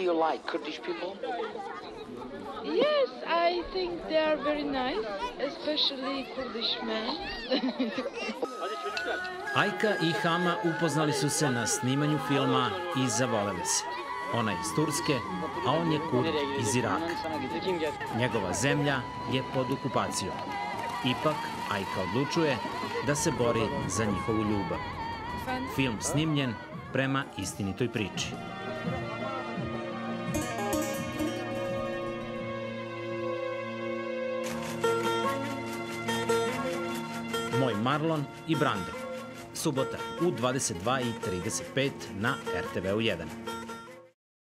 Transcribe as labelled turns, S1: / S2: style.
S1: do you like, Kurdish people?
S2: Yes, I think they are very nice, especially Kurdish men.
S3: Ajka i Hama upoznali su se na snimanju filma i zavoleli se. Ona je iz Turske, a on je Kurd iz Iraka. Njegova zemlja je pod okupacijom. Ipak, Ajka odlučuje da se bori za njihovu ljubav. Film snimljen prema istinitoj priči. Moj Marlon i Brando. Subota u 22.35 na RTV-u 1.